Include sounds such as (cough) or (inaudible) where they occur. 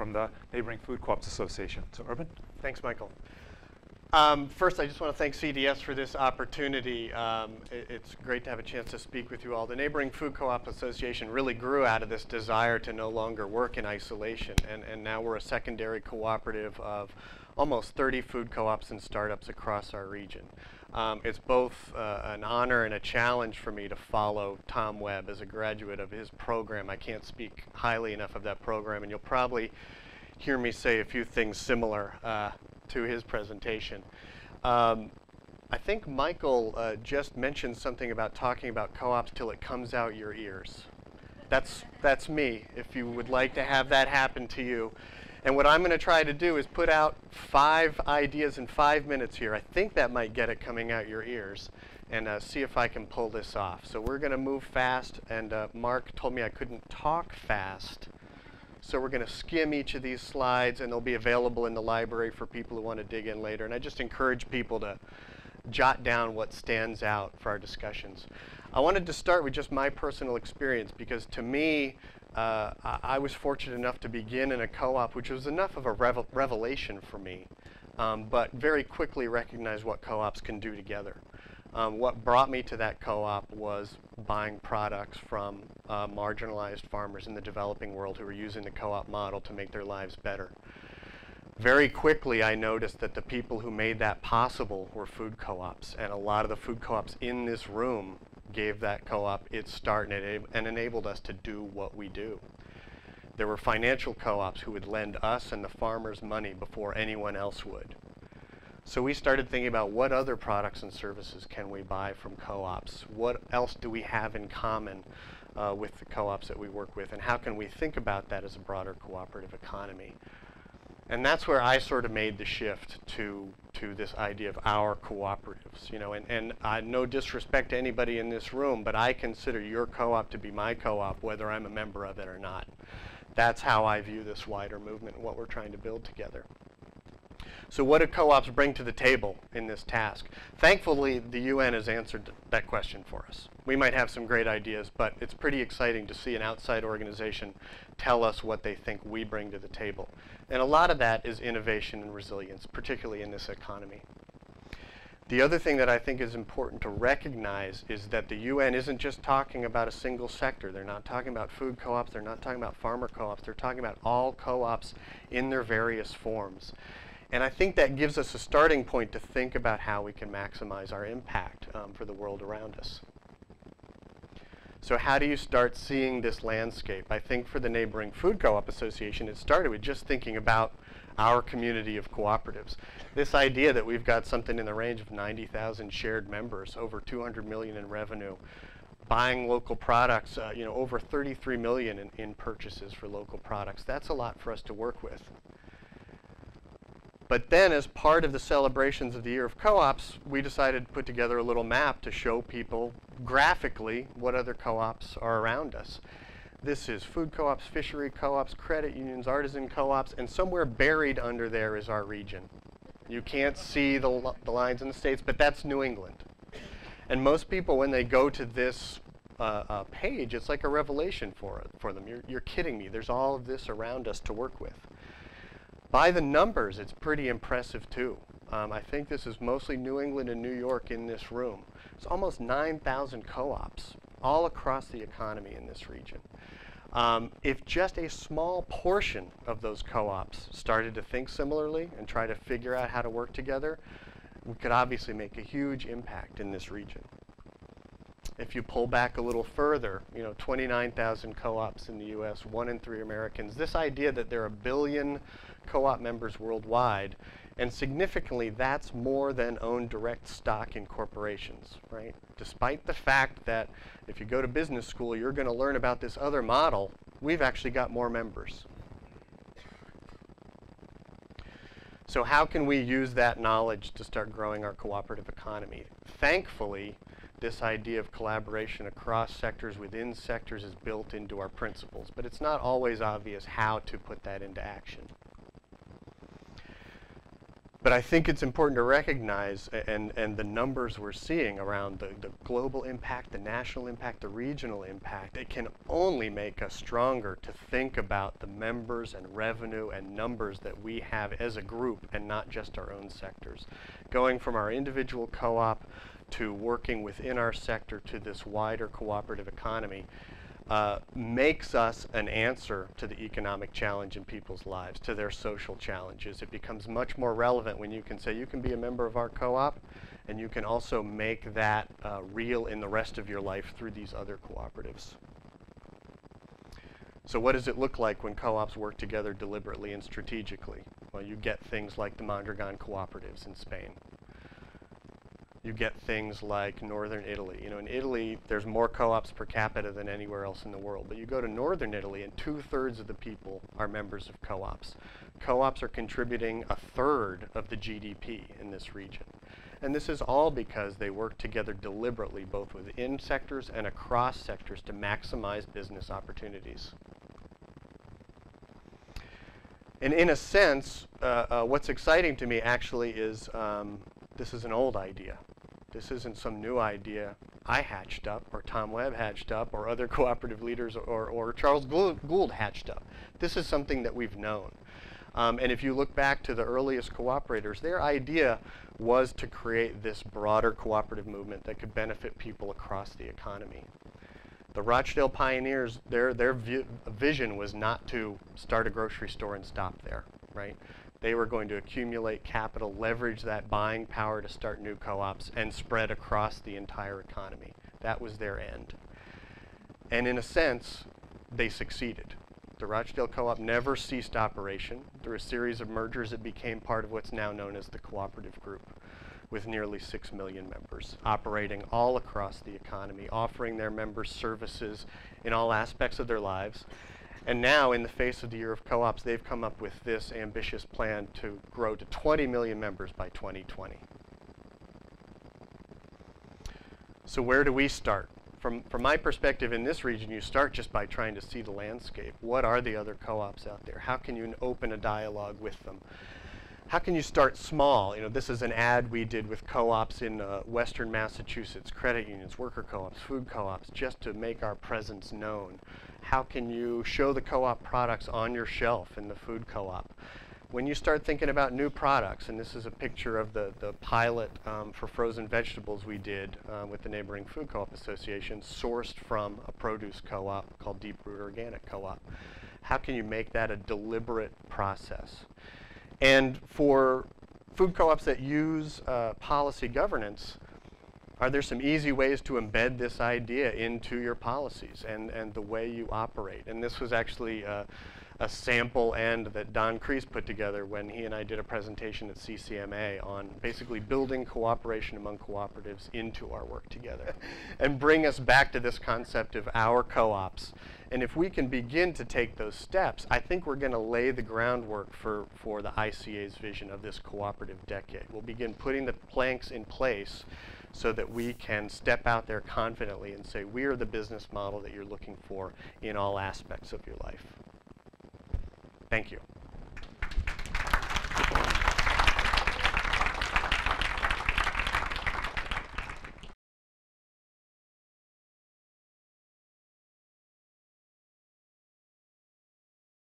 from the Neighboring Food Co-ops Association. So Erbin? Thanks, Michael. Um, first, I just want to thank CDS for this opportunity. Um, it, it's great to have a chance to speak with you all. The Neighboring Food Co-op Association really grew out of this desire to no longer work in isolation, and, and now we're a secondary cooperative of almost 30 food co-ops and startups across our region. Um, it's both uh, an honor and a challenge for me to follow Tom Webb as a graduate of his program. I can't speak highly enough of that program, and you'll probably hear me say a few things similar uh, to his presentation. Um, I think Michael uh, just mentioned something about talking about co-ops till it comes out your ears. That's, that's me, if you would like to have that happen to you. And what I'm going to try to do is put out five ideas in five minutes here. I think that might get it coming out your ears and uh, see if I can pull this off. So we're going to move fast, and uh, Mark told me I couldn't talk fast. So we're going to skim each of these slides, and they'll be available in the library for people who want to dig in later. And I just encourage people to jot down what stands out for our discussions. I wanted to start with just my personal experience because to me, uh, I, was fortunate enough to begin in a co-op, which was enough of a revel revelation for me, um, but very quickly recognized what co-ops can do together. Um, what brought me to that co-op was buying products from uh, marginalized farmers in the developing world who were using the co-op model to make their lives better. Very quickly, I noticed that the people who made that possible were food co-ops, and a lot of the food co-ops in this room gave that co-op its start and, and enabled us to do what we do. There were financial co-ops who would lend us and the farmers money before anyone else would. So we started thinking about what other products and services can we buy from co-ops? What else do we have in common uh, with the co-ops that we work with? And how can we think about that as a broader cooperative economy? And that's where I sort of made the shift to, to this idea of our cooperatives. You know, and, and no disrespect to anybody in this room, but I consider your co-op to be my co-op, whether I'm a member of it or not. That's how I view this wider movement and what we're trying to build together. So what do co-ops bring to the table in this task? Thankfully, the UN has answered that question for us. We might have some great ideas, but it's pretty exciting to see an outside organization tell us what they think we bring to the table. And a lot of that is innovation and resilience, particularly in this economy. The other thing that I think is important to recognize is that the UN isn't just talking about a single sector. They're not talking about food co-ops. They're not talking about farmer co-ops. They're talking about all co-ops in their various forms. And I think that gives us a starting point to think about how we can maximize our impact um, for the world around us. So how do you start seeing this landscape? I think for the Neighboring Food Co-op Association, it started with just thinking about our community of cooperatives. This idea that we've got something in the range of 90,000 shared members, over 200 million in revenue, buying local products, uh, you know, over 33 million in, in purchases for local products. That's a lot for us to work with. But then as part of the celebrations of the Year of Co-ops, we decided to put together a little map to show people graphically what other co-ops are around us. This is food co-ops, fishery co-ops, credit unions, artisan co-ops, and somewhere buried under there is our region. You can't see the, the lines in the states, but that's New England. And most people, when they go to this uh, uh, page, it's like a revelation for, for them. You're, you're kidding me. There's all of this around us to work with. By the numbers, it's pretty impressive too. Um, I think this is mostly New England and New York in this room. It's almost 9,000 co-ops all across the economy in this region. Um, if just a small portion of those co-ops started to think similarly and try to figure out how to work together, we could obviously make a huge impact in this region. If you pull back a little further, you know, 29,000 co-ops in the U.S., one in three Americans. This idea that there are a billion co-op members worldwide, and significantly, that's more than own direct stock in corporations, right? Despite the fact that if you go to business school, you're going to learn about this other model, we've actually got more members. So how can we use that knowledge to start growing our cooperative economy? Thankfully, this idea of collaboration across sectors within sectors is built into our principles, but it's not always obvious how to put that into action. But I think it's important to recognize, and, and the numbers we're seeing around the, the global impact, the national impact, the regional impact, it can only make us stronger to think about the members and revenue and numbers that we have as a group and not just our own sectors. Going from our individual co-op to working within our sector to this wider cooperative economy uh, makes us an answer to the economic challenge in people's lives, to their social challenges. It becomes much more relevant when you can say you can be a member of our co-op and you can also make that uh, real in the rest of your life through these other cooperatives. So what does it look like when co-ops work together deliberately and strategically? Well, you get things like the Mondragon cooperatives in Spain you get things like northern Italy. You know, in Italy, there's more co-ops per capita than anywhere else in the world. But you go to northern Italy, and two-thirds of the people are members of co-ops. Co-ops are contributing a third of the GDP in this region. And this is all because they work together deliberately, both within sectors and across sectors, to maximize business opportunities. And in a sense, uh, uh, what's exciting to me actually is um, this is an old idea. This isn't some new idea I hatched up, or Tom Webb hatched up, or other (laughs) cooperative leaders, or, or Charles Gould, hatched up. This is something that we've known. Um, and if you look back to the earliest cooperators, their idea was to create this broader cooperative movement that could benefit people across the economy. The Rochdale pioneers, their, their vi vision was not to start a grocery store and stop there, right? They were going to accumulate capital, leverage that buying power to start new co-ops, and spread across the entire economy. That was their end. And in a sense, they succeeded. The Rochdale Co-op never ceased operation. Through a series of mergers, it became part of what's now known as the Cooperative Group, with nearly 6 million members, operating all across the economy, offering their members services in all aspects of their lives, and now, in the face of the year of co-ops, they've come up with this ambitious plan to grow to 20 million members by 2020. So where do we start? From, from my perspective in this region, you start just by trying to see the landscape. What are the other co-ops out there? How can you open a dialogue with them? How can you start small? You know, this is an ad we did with co-ops in uh, western Massachusetts, credit unions, worker co-ops, food co-ops, just to make our presence known how can you show the co-op products on your shelf in the food co-op? When you start thinking about new products, and this is a picture of the, the pilot um, for frozen vegetables we did uh, with the neighboring food co-op association, sourced from a produce co-op called Deep Root Organic Co-op. How can you make that a deliberate process? And for food co-ops that use uh, policy governance, are there some easy ways to embed this idea into your policies and, and the way you operate? And this was actually uh, a sample end that Don Kreis put together when he and I did a presentation at CCMA on basically building cooperation among cooperatives into our work together (laughs) and bring us back to this concept of our co-ops. And if we can begin to take those steps, I think we're going to lay the groundwork for, for the ICA's vision of this cooperative decade. We'll begin putting the planks in place so that we can step out there confidently and say, we are the business model that you're looking for in all aspects of your life. Thank you.